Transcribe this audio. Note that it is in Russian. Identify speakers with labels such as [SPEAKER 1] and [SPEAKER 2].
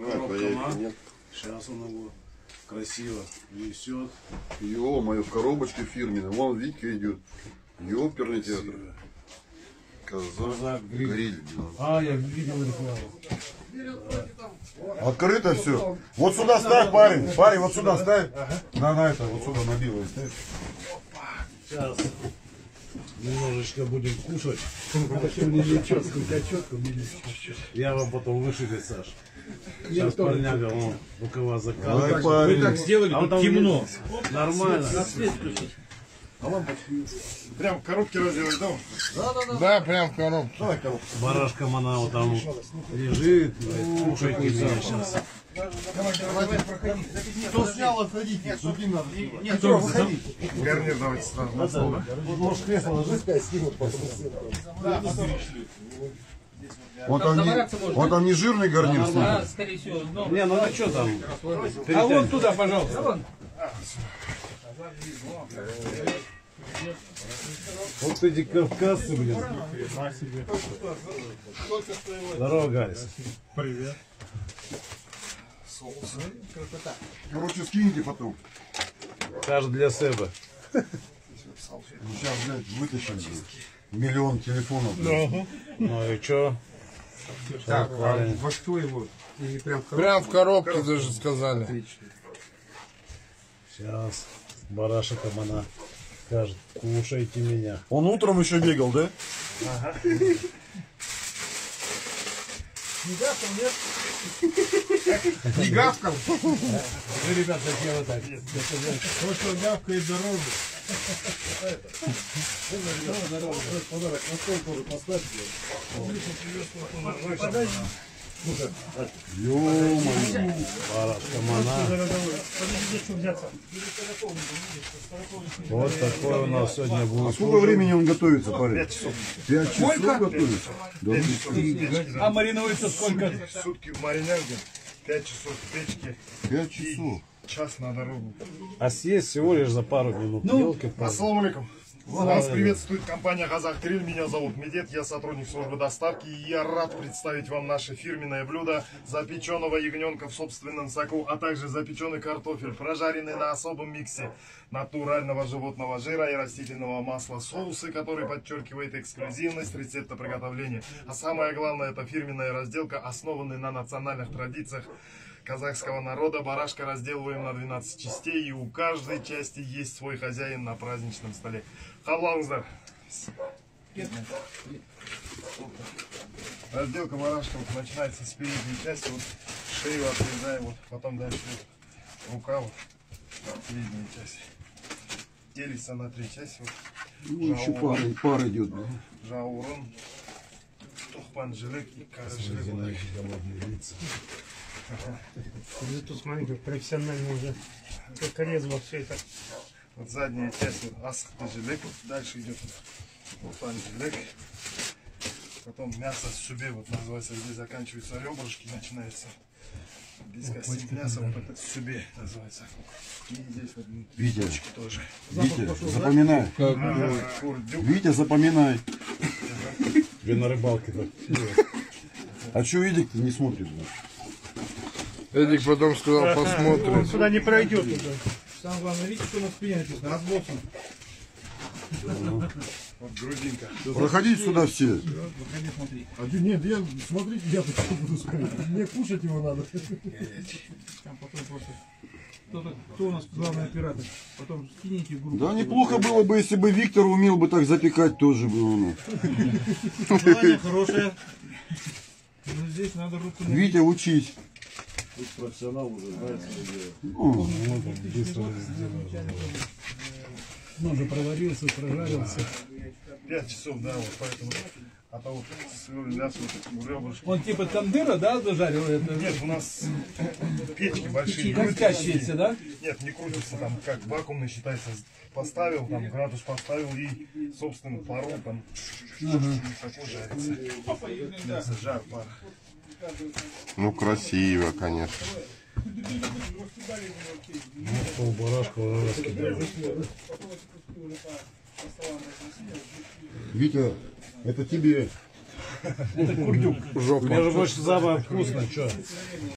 [SPEAKER 1] Коробка на.
[SPEAKER 2] Нет.
[SPEAKER 1] Сейчас он его красиво несет.
[SPEAKER 2] Ё-моё, в коробочке фирменной. Вон Витька идет. Ёперный театр. Казак,
[SPEAKER 1] Казак, гриль.
[SPEAKER 2] гриль.
[SPEAKER 1] А, я видел рекламу.
[SPEAKER 2] Открыто все. Вот сюда ставь, парень. Парень, вот сюда ставь. На, на это, вот сюда набило.
[SPEAKER 1] Сейчас немножечко будем кушать. Четко, Я вам потом вышибет, Саш. Сейчас парняга, вон, рукава закалывает.
[SPEAKER 2] парень.
[SPEAKER 3] сделали,
[SPEAKER 1] А
[SPEAKER 3] тут
[SPEAKER 1] там
[SPEAKER 3] темно.
[SPEAKER 1] Нормально.
[SPEAKER 2] Прям коробки разделать, да?
[SPEAKER 4] Да, прям в коробке.
[SPEAKER 2] Давай коробку.
[SPEAKER 1] Барашка вот там лежит, кушайте меня сейчас.
[SPEAKER 2] Кто снял, отходите. Сухим надо.
[SPEAKER 3] Нет, выходи.
[SPEAKER 2] Гарнир давайте сразу.
[SPEAKER 1] Вот может кресло ложись,
[SPEAKER 2] Он там, не, он там не жирный гарнир
[SPEAKER 3] Да,
[SPEAKER 2] снял?
[SPEAKER 3] скорее всего.
[SPEAKER 1] Не, ну а что там?
[SPEAKER 3] А вон туда, пожалуйста.
[SPEAKER 1] Вот эти кавказцы, блин. Здорово, Гарис.
[SPEAKER 2] Короче, скиньте потом.
[SPEAKER 1] Каждый для себя.
[SPEAKER 2] Ну, Сейчас, блядь, вытащим. блядь. Миллион телефонов. блядь.
[SPEAKER 1] Ну и чё?
[SPEAKER 4] Так,
[SPEAKER 1] парень.
[SPEAKER 4] во что его? Прям в коробке даже сказали.
[SPEAKER 1] Сейчас барашек там она скажет, кушайте меня.
[SPEAKER 2] Он утром еще бегал, да?
[SPEAKER 4] Не гавкал?
[SPEAKER 1] Вы, ребят, зачем вы так?
[SPEAKER 4] Вот что гавкает дорогу.
[SPEAKER 2] Ё-моё.
[SPEAKER 1] Барашка мана. Вот такой у нас сегодня
[SPEAKER 2] А
[SPEAKER 1] будет.
[SPEAKER 2] сколько времени он готовится, парень? Пять часов. Пять часов готовится? Да что?
[SPEAKER 3] А маринуется сколько?
[SPEAKER 5] Сутки в маринарде, 5 часов в печке,
[SPEAKER 2] Пять часов.
[SPEAKER 5] час на дорогу.
[SPEAKER 1] А съесть всего лишь за пару минут. елки палки
[SPEAKER 5] Ассаламу алейкум. Вас приветствует компания Казах Трил. Меня зовут Медет, я сотрудник службы доставки. И я рад представить вам наше фирменное блюдо запеченного ягненка в собственном соку, а также запеченный картофель, прожаренный на особом миксе натурального животного жира и растительного масла, соусы, который подчеркивает эксклюзивность рецепта приготовления. А самое главное, это фирменная разделка, основанная на национальных традициях казахского народа. Барашка разделываем на 12 частей, и у каждой части есть свой хозяин на праздничном столе. Халалыңыздар. Разделка барашка вот начинается с передней части, вот шею отрезаем, вот потом дальше вот рука, вот передняя часть. Делится на три части. Вот.
[SPEAKER 2] Ну, еще пар, пар идет. да?
[SPEAKER 5] Жаурон, тухпан жилек и кара жилек.
[SPEAKER 4] Тут смотри, как профессионально уже. Как резво все это.
[SPEAKER 5] Вот задняя часть вот вот дальше идет вот тухпан жилек. Потом мясо с сюбе, вот называется, где заканчиваются ребрышки, начинается без кости мяса, вот это сюбе называется. И здесь вот
[SPEAKER 2] Витя,
[SPEAKER 5] тоже.
[SPEAKER 2] Витя, запоминай.
[SPEAKER 5] А, курдюк.
[SPEAKER 2] Витя, запоминай.
[SPEAKER 1] Тебе на рыбалке-то.
[SPEAKER 2] А что Эдик-то не смотрит? да?
[SPEAKER 4] Эдик потом сказал, посмотрим.
[SPEAKER 6] Сюда не пройдет уже.
[SPEAKER 3] Самое главное, видите, что у нас спине написано? Разбосан.
[SPEAKER 5] Вот грудинка.
[SPEAKER 2] Проходите сюда все.
[SPEAKER 3] Выходи, смотри.
[SPEAKER 7] А ты, нет, я, смотрите, я тут буду смотреть. Мне кушать его надо.
[SPEAKER 3] Там потом просто... Кто, кто у нас главный оператор? Потом скинете в группу.
[SPEAKER 2] Да неплохо было бы, если бы Виктор умел бы так запекать тоже ну.
[SPEAKER 3] Желание хорошее. Но здесь надо руку на...
[SPEAKER 2] Витя, учись. Ну,
[SPEAKER 7] Он же проварился, прожарился.
[SPEAKER 5] Пять часов, да, вот поэтому. А то вот свёрли мясо, вот ребрышки.
[SPEAKER 3] Он типа тандыра, да, дожарил это?
[SPEAKER 5] Нет, у нас печки большие.
[SPEAKER 3] Крутящиеся, да?
[SPEAKER 5] Нет, не крутится там, как вакуумный считается. Поставил, там градус поставил и, собственно, пару там такой жарится. Мясо, жар, пар.
[SPEAKER 4] Ну, красиво, конечно.
[SPEAKER 1] Пол барашка уже раскидали.
[SPEAKER 2] Витя, это тебе.
[SPEAKER 1] Мне же больше запах вкусно, что?